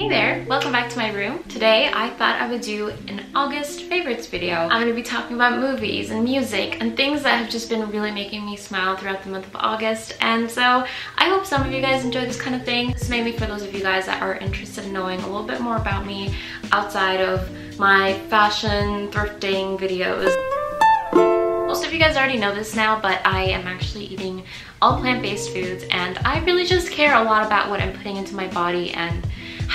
Hey there, welcome back to my room. Today I thought I would do an August favorites video. I'm to be talking about movies and music and things that have just been really making me smile throughout the month of August and so I hope some of you guys enjoy this kind of thing. This may be for those of you guys that are interested in knowing a little bit more about me outside of my fashion thrifting videos. Most of you guys already know this now, but I am actually eating all plant-based foods and I really just care a lot about what I'm putting into my body and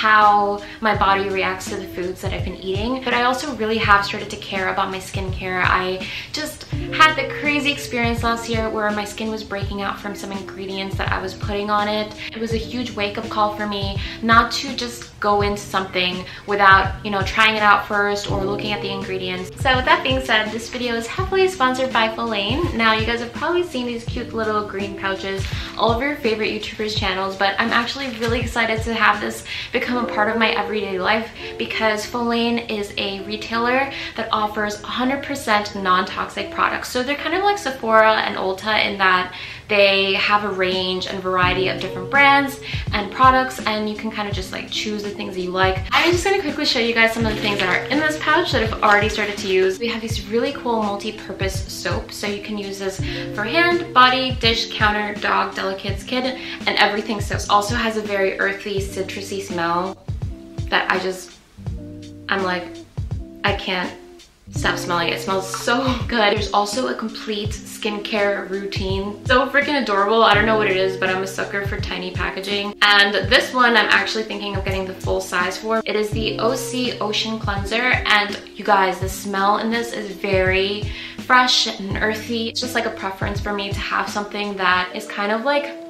how my body reacts to the foods that I've been eating. But I also really have started to care about my skincare. I just had the crazy experience last year where my skin was breaking out from some ingredients that I was putting on it. It was a huge wake-up call for me not to just go into something without, you know, trying it out first or looking at the ingredients. So with that being said, this video is heavily sponsored by Follain. Now you guys have probably seen these cute little green pouches all over your favorite YouTubers channels, but I'm actually really excited to have this become a part of my everyday life because Follain is a retailer that offers 100% non-toxic products. So they're kind of like Sephora and Ulta in that they have a range and variety of different brands and products and you can kind of just like choose the things that you like. I'm just gonna quickly show you guys some of the things that are in this pouch that I've already started to use. We have these really cool multi-purpose soaps. So you can use this for hand, body, dish, counter, dog, delicates, kid, and everything. So it also has a very earthy, citrusy smell that I just, I'm like, I can't stop smelling it. It smells so good. There's also a complete skincare routine. So freaking adorable. I don't know what it is, but I'm a sucker for tiny packaging. And this one I'm actually thinking of getting the full size for. It is the OSEA Ocean Cleanser. And you guys, the smell in this is very fresh and earthy. It's just like a preference for me to have something that is kind of like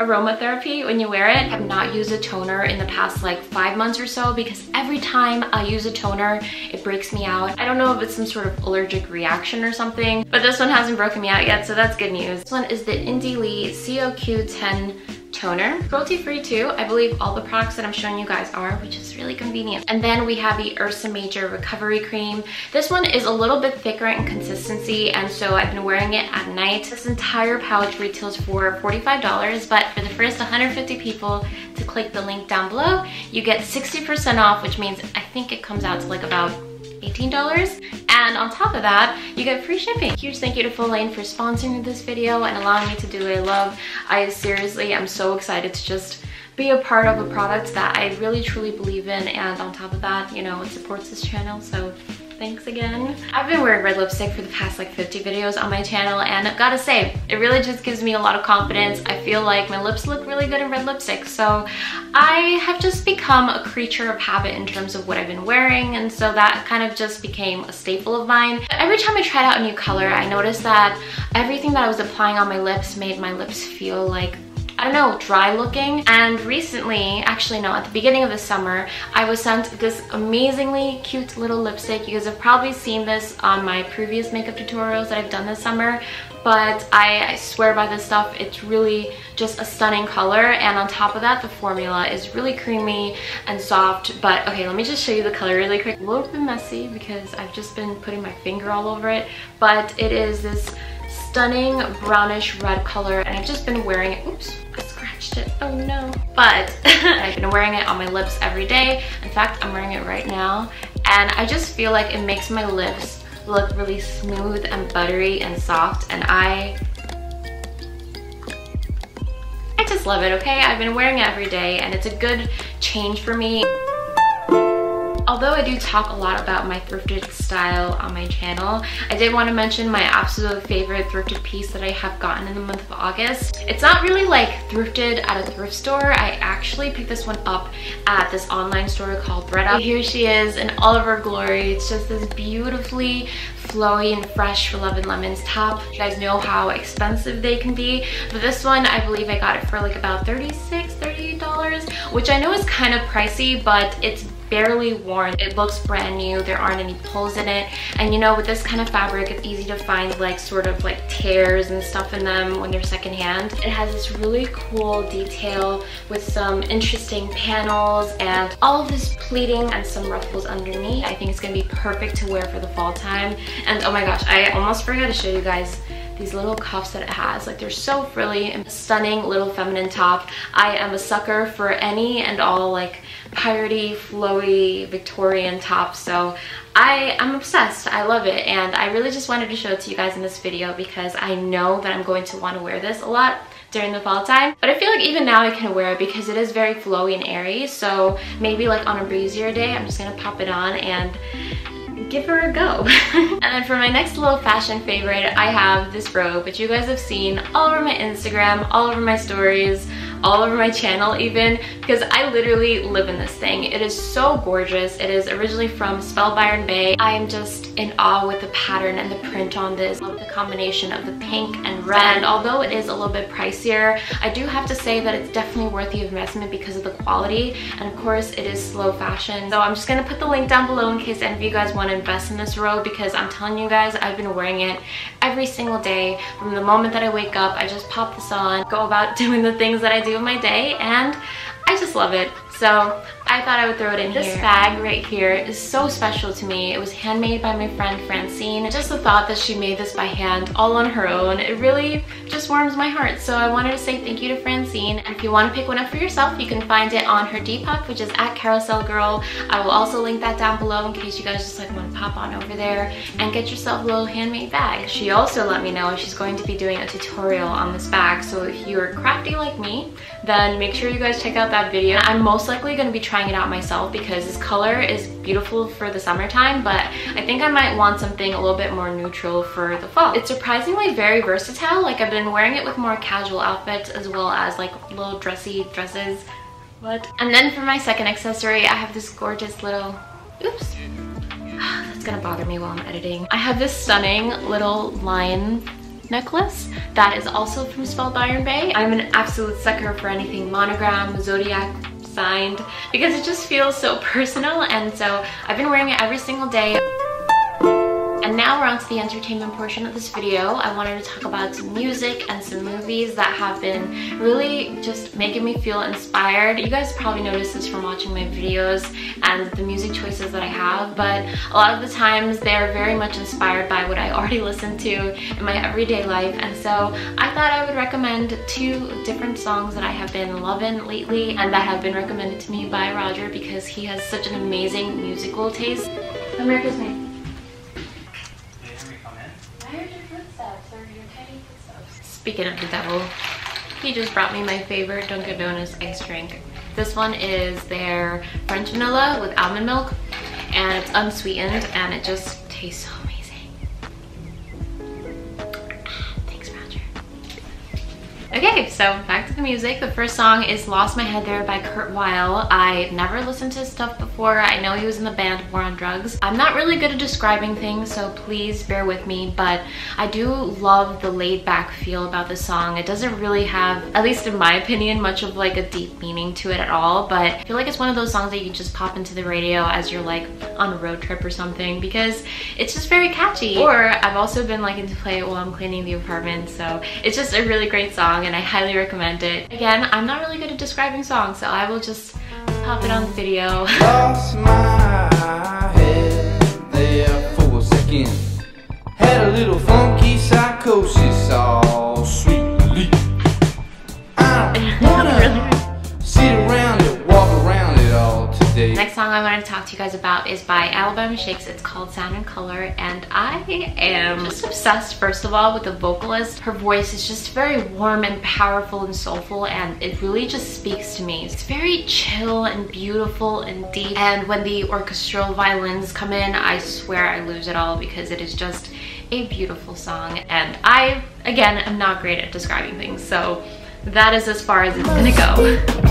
aromatherapy when you wear it. I have not used a toner in the past like five months or so because every time I use a toner, it breaks me out. I don't know if it's some sort of allergic reaction or something, but this one hasn't broken me out yet, so that's good news. This one is the Indie Lee COQ10 toner. Cruelty free too. I believe all the products that I'm showing you guys are, which is really convenient. And then we have the Ursa Major Recovery Cream. This one is a little bit thicker in consistency and so I've been wearing it at night. This entire pouch retails for $45 but for the first 150 people to click the link down below, you get 60% off which means I think it comes out to like about $18 and on top of that, you get free shipping. Huge thank you to Follain for sponsoring this video and allowing me to do what I love. I seriously am so excited to just be a part of a product that I really truly believe in and on top of that, you know, it supports this channel. So thanks again. I've been wearing red lipstick for the past like 50 videos on my channel and I've gotta say, it really just gives me a lot of confidence. I feel like my lips look really good in red lipstick. So I have just become a creature of habit in terms of what I've been wearing and so that kind of just became a staple of mine. Every time I tried out a new color, I noticed that everything that I was applying on my lips made my lips feel like I don't know, dry looking. And recently, actually no, at the beginning of the summer, I was sent this amazingly cute little lipstick. You guys have probably seen this on my previous makeup tutorials that I've done this summer, but I, I, swear by this stuff it's really just a stunning color. And on top of that the formula is really creamy and soft. But okay let me just show you the color really quick. A little bit messy because I've just been putting my finger all over it. But it is this stunning brownish red color and I've just been wearing it oops I scratched it. Oh no. But I've been wearing it on my lips every day. In fact, I'm wearing it right now. And I just feel like it makes my lips look really smooth and buttery and soft. And I I just love it, okay? I've been wearing it every day and it's a good change for me. Although I do talk a lot about my thrifted style on my channel, I did want to mention my absolute favorite thrifted piece that I have gotten in the month of August. It's not really like thrifted at a thrift store. I actually picked this one up at this online store called thredUP. Here she is in all of her glory. It's just this beautifully flowy and fresh for Love and Lemons top. You guys know how expensive they can be. But this one, I believe I got it for like about $36, $38, which I know is kind of pricey, but it's barely worn. It looks brand new. There aren't any pulls in it. And you know, with this kind of fabric, it's easy to find like sort of like tears and stuff in them when they're secondhand. It has this really cool detail with some interesting panels and all of this pleating and some ruffles underneath. I think it's gonna be perfect to wear for the fall time. And oh my gosh, I almost forgot to show you guys these little cuffs that it has. Like they're so frilly and stunning little feminine top. I am a sucker for any and all like piratey, flowy, Victorian tops. So I am obsessed. I love it. And I really just wanted to show it to you guys in this video because I know that I'm going to want to wear this a lot during the fall time. But I feel like even now I can wear it because it is very flowy and airy. So maybe like on a breezier day, I'm just gonna pop it on and give her a go. and then for my next little fashion favorite, I have this robe, which you guys have seen all over my Instagram, all over my stories, all over my channel even because I literally live in this thing. It is so gorgeous. It is originally from Spell Byron Bay. I am just in awe with the pattern and the print on this. Love the combination of the pink and red. And although it is a little bit pricier, I do have to say that it's definitely worth the investment because of the quality. And of course, it is slow fashion. So I'm just gonna put the link down below in case any of you guys wanna invest in this robe because I'm telling you guys, I've been wearing it every single day. From the moment that I wake up, I just pop this on, go about doing the things that I do in my day, and I just love it. So I thought I would throw it in this here. This bag right here is so special to me. It was handmade by my friend Francine. Just the thought that she made this by hand all on her own, it really warms my heart. So I wanted to say thank you to Francine. And if you want to pick one up for yourself, you can find it on her Depop, which is at Carousel Girl. I will also link that down below in case you guys just like want to pop on over there and get yourself a little handmade bag. She also let me know she's going to be doing a tutorial on this bag. So if you're crafty like me, then make sure you guys check out that video. I'm most likely going to be trying it out myself because this color is beautiful for the summertime, but I think I might want something a little bit more neutral for the fall. It's surprisingly very versatile. Like I've been wearing it with more casual outfits as well as like little dressy dresses. What? And then for my second accessory, I have this gorgeous little, oops, that's gonna bother me while I'm editing. I have this stunning little lion necklace that is also from Spelled Byron Bay. I'm an absolute sucker for anything monogram, zodiac signed because it just feels so personal and so I've been wearing it every single day. And now we're on to the entertainment portion of this video. I wanted to talk about some music and some movies that have been really just making me feel inspired. You guys probably noticed this from watching my videos and the music choices that I have, but a lot of the times they're very much inspired by what I already listen to in my everyday life. And so I thought I would recommend two different songs that I have been loving lately and that have been recommended to me by Roger because he has such an amazing musical taste. America's Made. Speaking of the devil, he just brought me my favorite Dunkin' Donuts ice drink. This one is their French vanilla with almond milk and it's unsweetened and it just tastes so amazing. Ah, thanks Roger. Okay, so back to the music. The first song is Lost My Head There by Kurt Vile. I never listened to his stuff before. I know he was in the band War on Drugs. I'm not really good at describing things, so please bear with me, but I do love the laid back feel about the song. It doesn't really have, at least in my opinion, much of like a deep meaning to it at all, but I feel like it's one of those songs that you just pop into the radio as you're like on a road trip or something because it's just very catchy. Or I've also been liking to play it while I'm cleaning the apartment, so it's just a really great song song and I highly recommend it. Again, I'm not really good at describing songs, so I will just pop it on the video. Lost my head there for a second. Had a little funky psychosis all Next song I want to talk to you guys about is by Alabama Shakes. It's called Sound and Color and I am just obsessed first of all with the vocalist. Her voice is just very warm and powerful and soulful and it really just speaks to me. It's very chill and beautiful and deep and when the orchestral violins come in I swear I lose it all because it is just a beautiful song and I again am not great at describing things so that is as far as it's gonna go.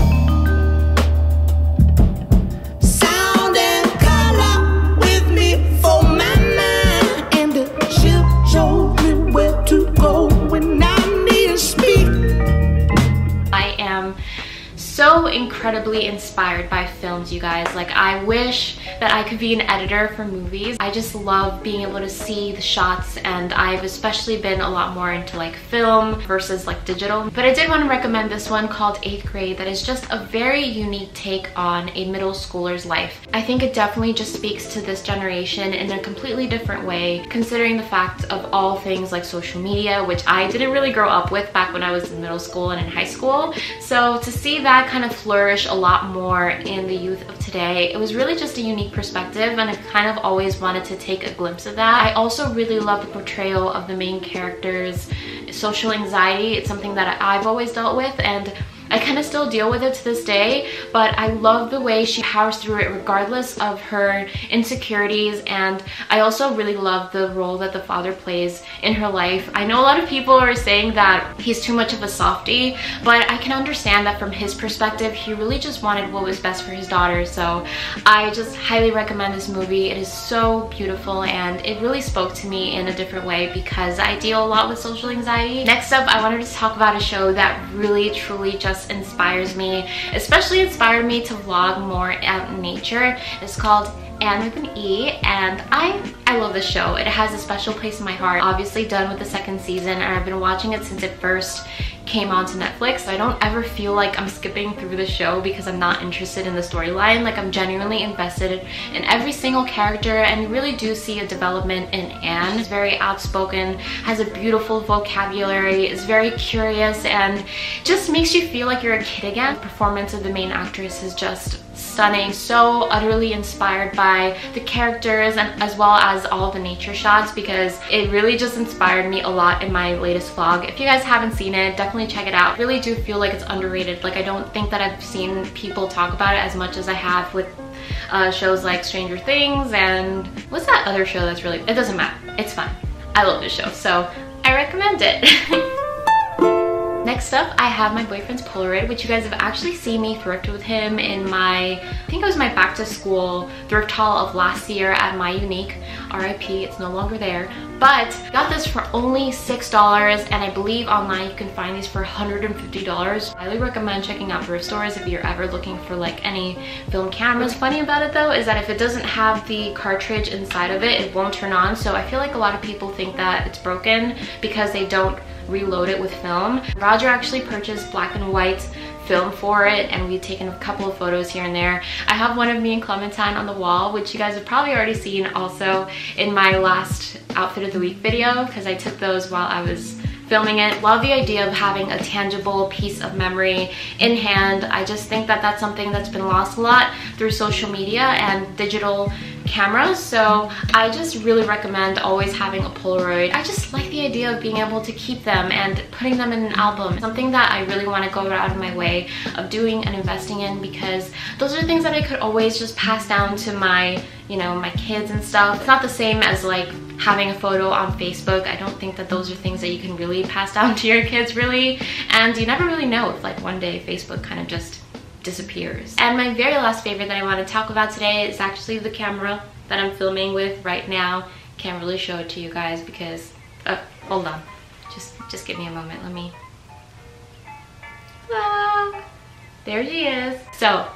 know incredibly inspired by films, you guys. Like, I wish that I could be an editor for movies. I just love being able to see the shots and I've especially been a lot more into like film versus like digital. But I did want to recommend this one called 8th Grade that is just a very unique take on a middle schooler's life. I think it definitely just speaks to this generation in a completely different way, considering the fact of all things like social media, which I didn't really grow up with back when I was in middle school and in high school. So to see that kind of flourish a lot more in the youth of today, it was really just a unique perspective and I kind of always wanted to take a glimpse of that. I also really love the portrayal of the main character's social anxiety. It's something that I've always dealt with and I kind of still deal with it to this day, but I love the way she powers through it regardless of her insecurities and I also really love the role that the father plays in her life. I know a lot of people are saying that he's too much of a softie, but I can understand that from his perspective, he really just wanted what was best for his daughter. So I just highly recommend this movie. It is so beautiful and it really spoke to me in a different way because I deal a lot with social anxiety. Next up, I wanted to talk about a show that really truly just just inspires me, especially inspired me to vlog more out in nature. It's called Anne with an E and I I love this show. It has a special place in my heart. Obviously done with the second season and I've been watching it since it first came onto Netflix. So I don't ever feel like I'm skipping through the show because I'm not interested in the storyline. Like I'm genuinely invested in every single character and you really do see a development in Anne. She's very outspoken, has a beautiful vocabulary, is very curious and just makes you feel like you're a kid again. The performance of the main actress is just stunning so utterly inspired by the characters and as well as all the nature shots because it really just inspired me a lot in my latest vlog. If you guys haven't seen it definitely check it out. I really do feel like it's underrated. Like I don't think that I've seen people talk about it as much as I have with uh, shows like Stranger Things and what's that other show that's really it doesn't matter. It's fine. I love this show so I recommend it Next up, I have my boyfriend's Polaroid, which you guys have actually seen me thrift with him in my, I think it was my back to school thrift haul of last year at My Unique. RIP, it's no longer there. But got this for only $6 and I believe online you can find these for $150. Highly recommend checking out thrift stores if you're ever looking for like any film cameras. Funny about it though is that if it doesn't have the cartridge inside of it, it won't turn on. So I feel like a lot of people think that it's broken because they don't reload it with film. Roger actually purchased black and white film for it and we've taken a couple of photos here and there. I have one of me and Clementine on the wall which you guys have probably already seen also in my last outfit of the week video because I took those while I was filming it. Love the idea of having a tangible piece of memory in hand. I just think that that's something that's been lost a lot through social media and digital cameras so I just really recommend always having a Polaroid. I just like the idea of being able to keep them and putting them in an album. Something that I really want to go out of my way of doing and investing in because those are things that I could always just pass down to my, you know, my kids and stuff. It's not the same as like having a photo on Facebook. I don't think that those are things that you can really pass down to your kids really. And you never really know if like one day Facebook kind of just disappears. And my very last favorite that I want to talk about today is actually the camera that I'm filming with right now. Can't really show it to you guys because, uh, hold on. Just, just give me a moment. Let me, there she is. So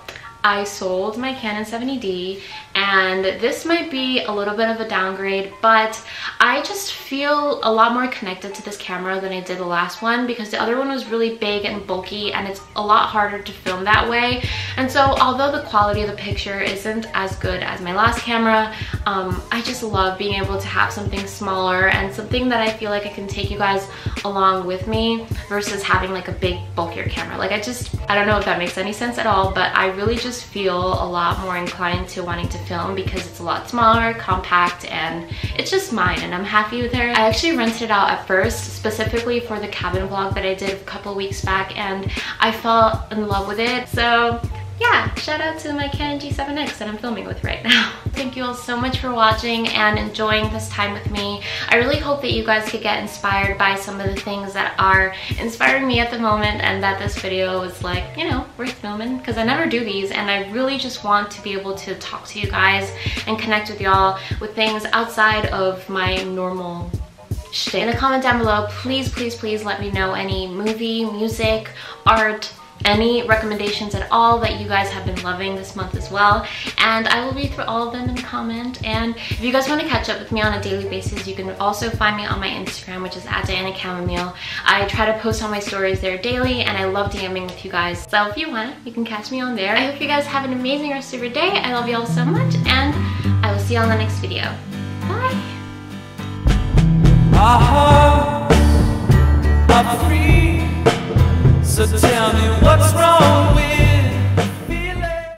I sold my Canon 70D and this might be a little bit of a downgrade but I just feel a lot more connected to this camera than I did the last one because the other one was really big and bulky and it's a lot harder to film that way. And so although the quality of the picture isn't as good as my last camera um, I just love being able to have something smaller and something that I feel like I can take you guys along with me versus having like a big bulkier camera. Like I just I don't know if that makes any sense at all but I really just feel a lot more inclined to wanting to film because it's a lot smaller, compact, and it's just mine and I'm happy with her. I actually rented it out at first specifically for the cabin vlog that I did a couple weeks back and I fell in love with it. So yeah, shout out to my Canon G7X that I'm filming with right now. Thank you all so much for watching and enjoying this time with me. I really hope that you guys could get inspired by some of the things that are inspiring me at the moment and that this video is like, you know, worth filming because I never do these and I really just want to be able to talk to you guys and connect with y'all with things outside of my normal shit. In the comment down below, please, please, please let me know any movie, music, art, any recommendations at all that you guys have been loving this month as well. And I will read through all of them and comment. And if you guys want to catch up with me on a daily basis, you can also find me on my Instagram, which is at Diana Chamomile. I try to post all my stories there daily and I love DMing with you guys. So if you want, you can catch me on there. I hope you guys have an amazing rest of your day. I love you all so much and I will see you on the next video. Bye! So tell me what's wrong with